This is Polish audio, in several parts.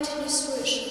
Ты не слышишь.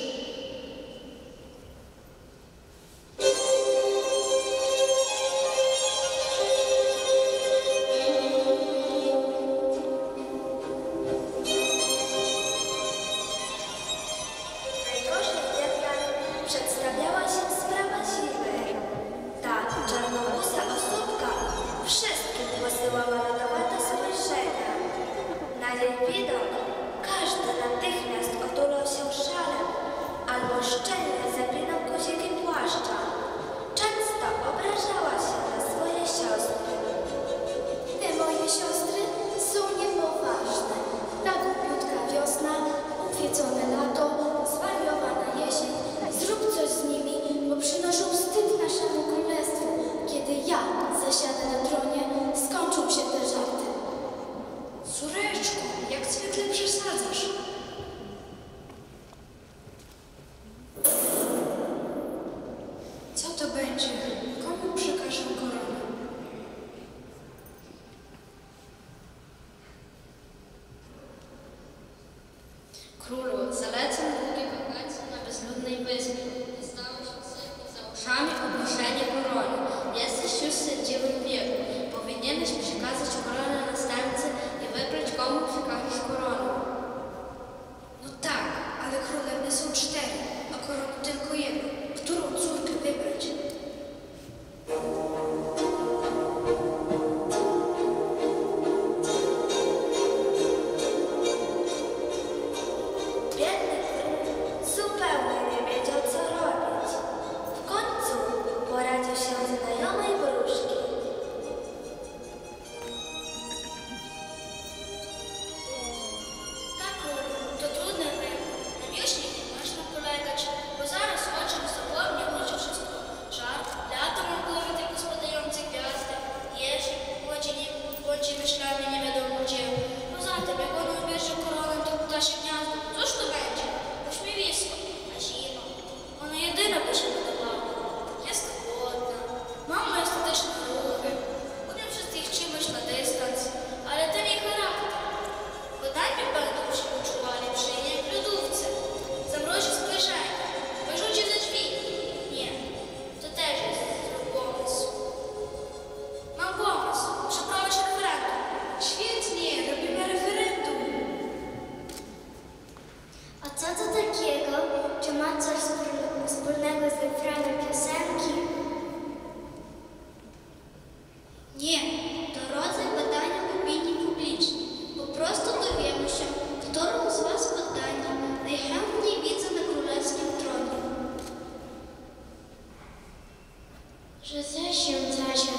że zasię Zasia.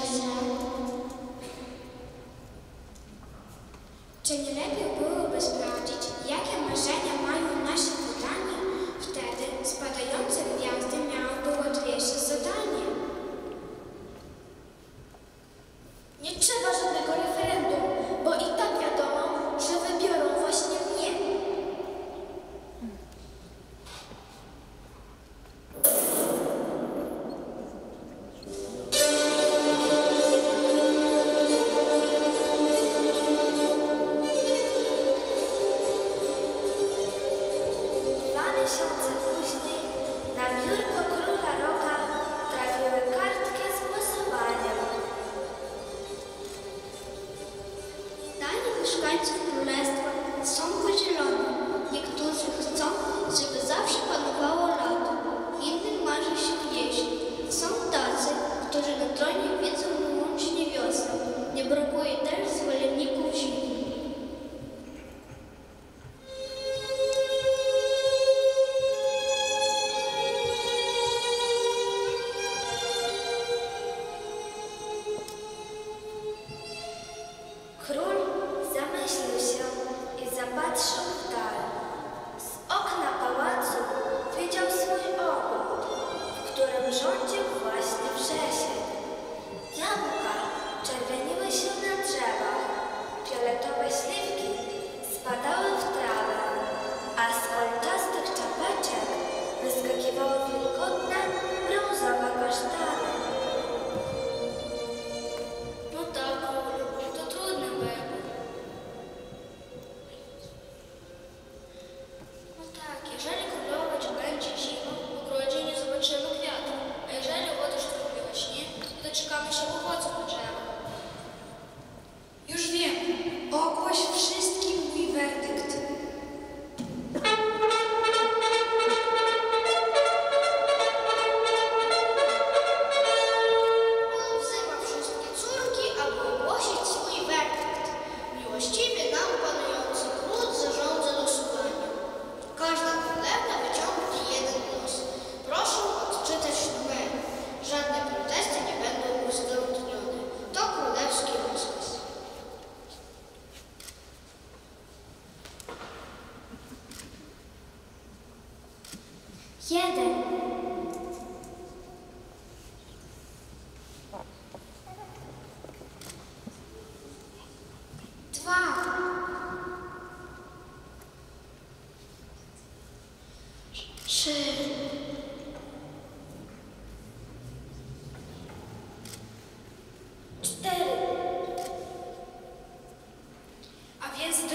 Czy nie lepiej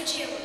A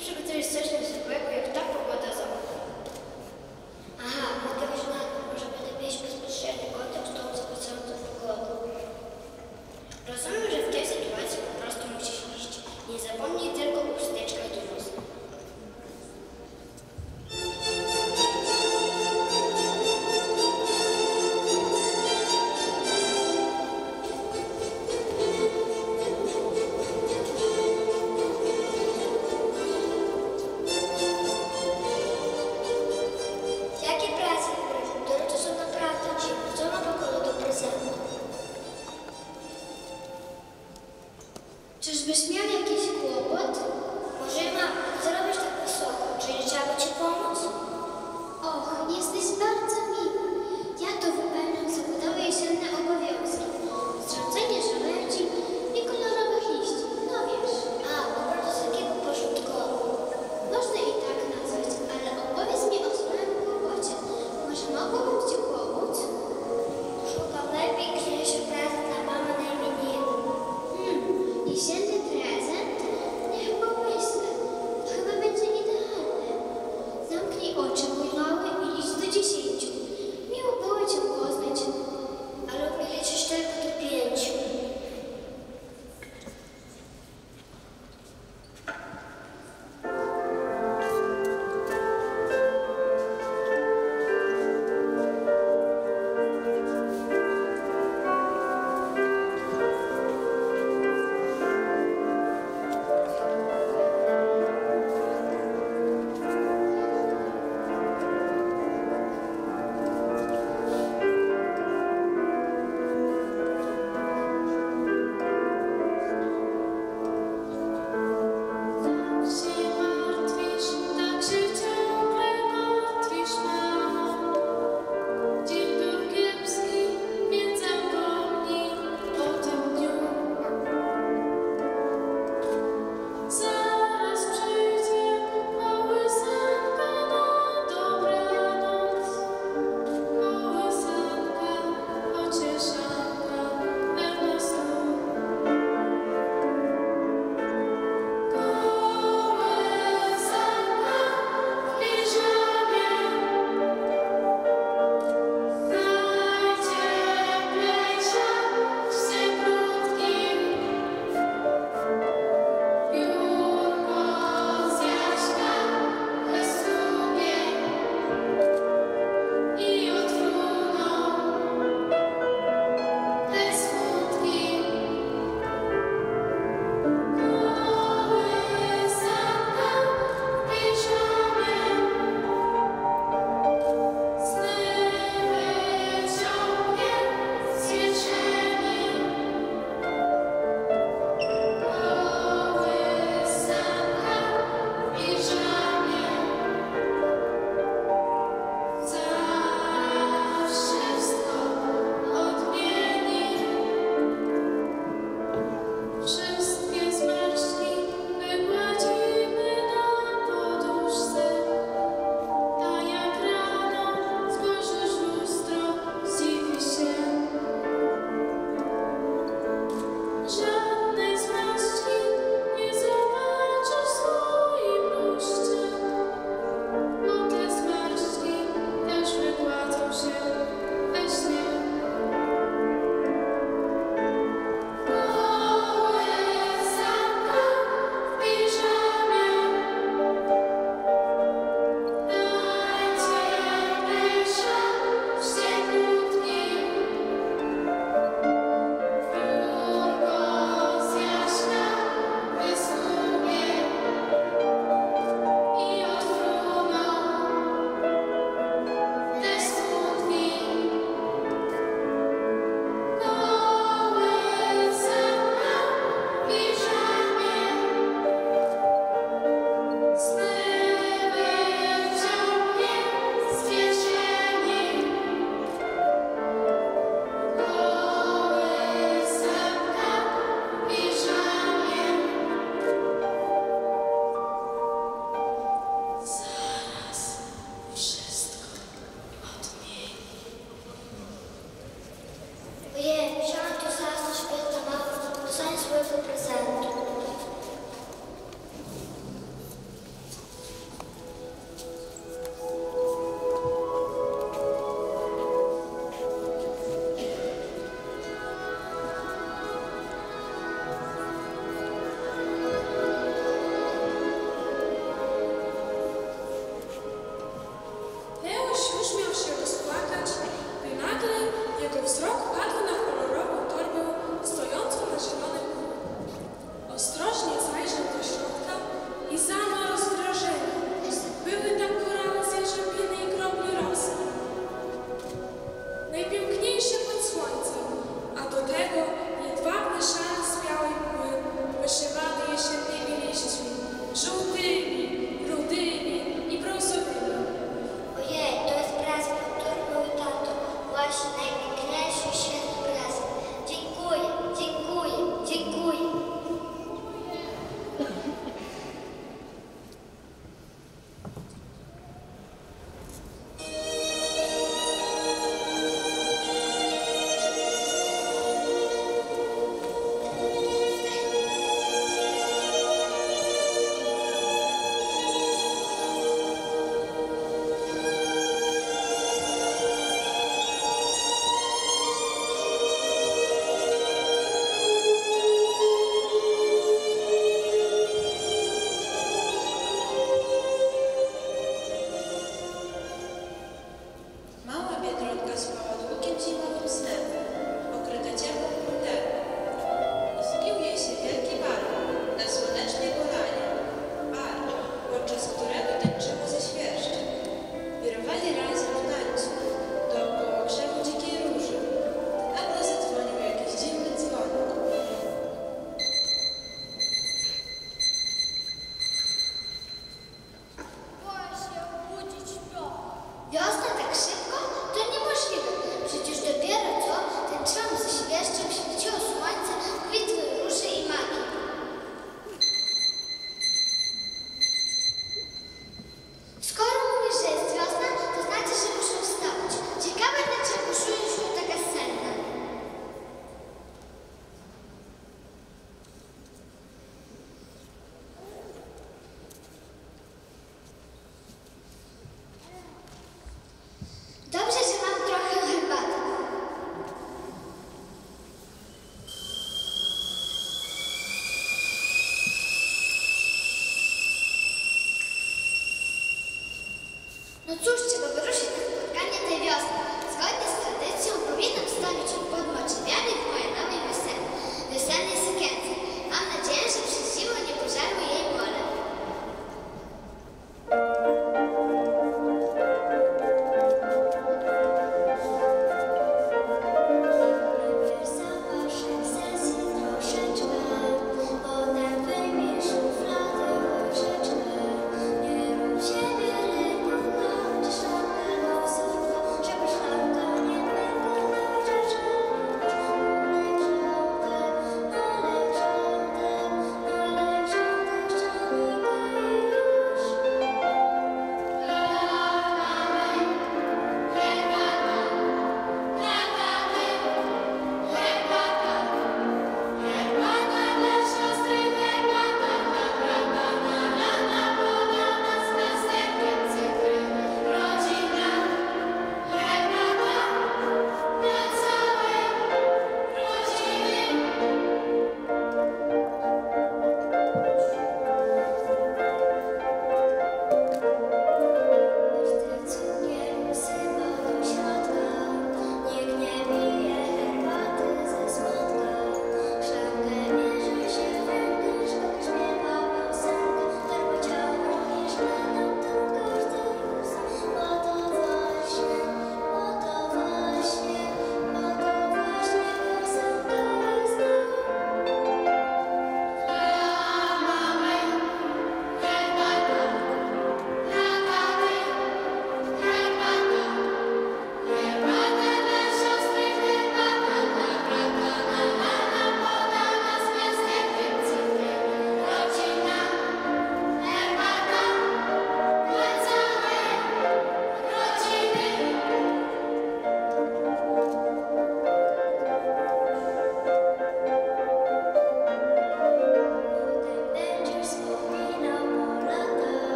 Przygotujesz coś na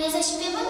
A nie zaśpiewa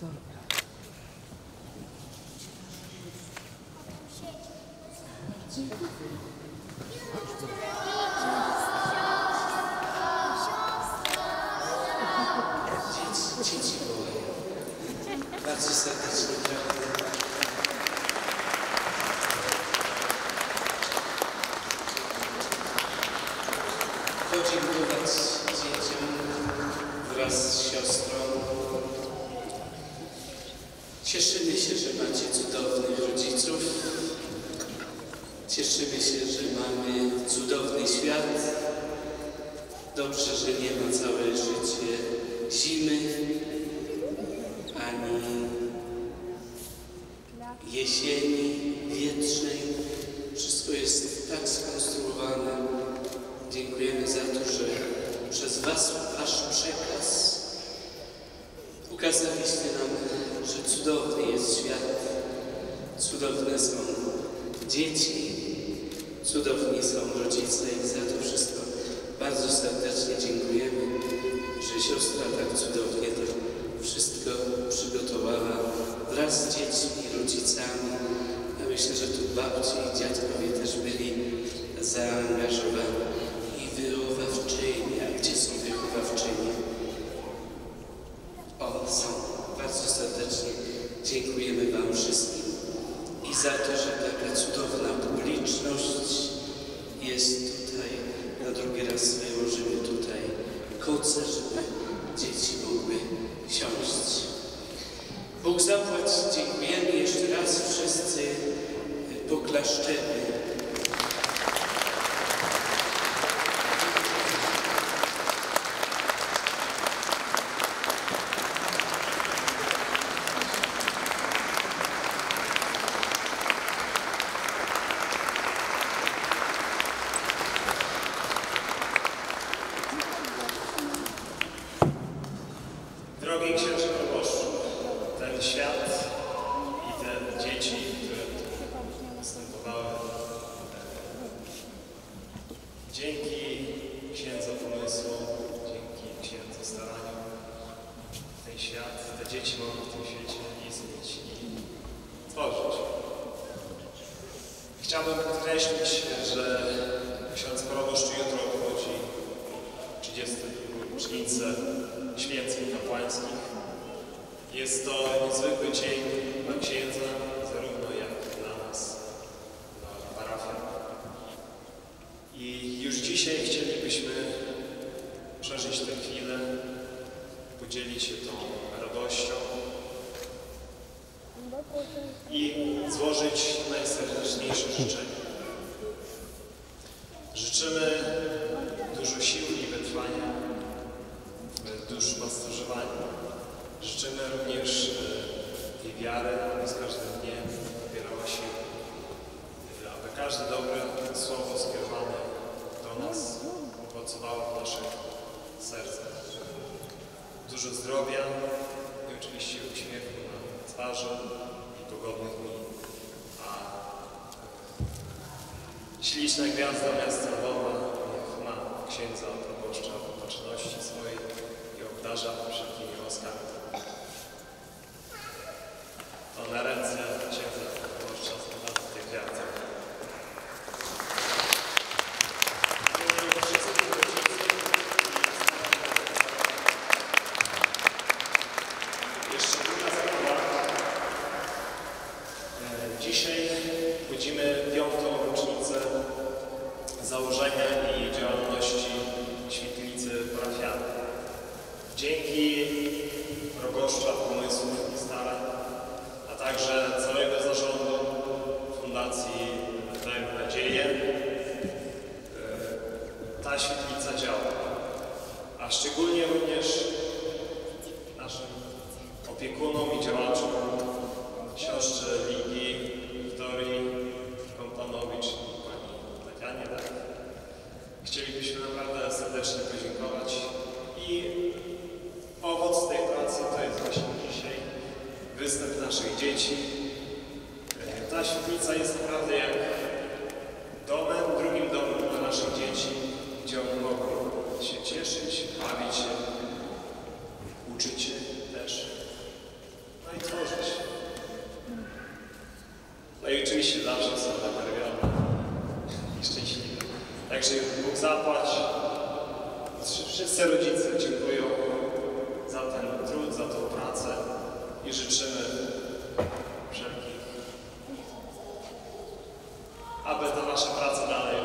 Thank you. Cieszymy się, że mamy cudowny świat. Dobrze, że nie ma całe życie zimy ani jesieni wietrznej. Wszystko jest tak skonstruowane. Dziękujemy za to, że przez Was, Wasz przekaz ukazaliście nam, że cudowny jest świat, cudowne są dzieci, cudowni są rodzice i za to wszystko bardzo serdecznie dziękujemy, że siostra tak cudownie to wszystko przygotowała wraz z dziećmi, rodzicami. Ja myślę, że tu babci i dziadkowie też byli zaangażowani i wychowawczyni. A gdzie są wychowawczyni? O, są. Bardzo serdecznie dziękujemy Wam wszystkim za to, że taka cudowna publiczność jest tutaj. Na drugi raz wyłożymy tutaj koce, żeby dzieci mogły siąść. Bóg zapłać, dziękujemy jeszcze raz wszyscy poklaszczemy. Księdza proboszcza w opatrzności swojej i obdarza wszelkimi łaskami. To na ręce Wszyscy rodzice dziękują za ten trud, za tą pracę i życzymy wszelkich, aby ta nasza praca dalej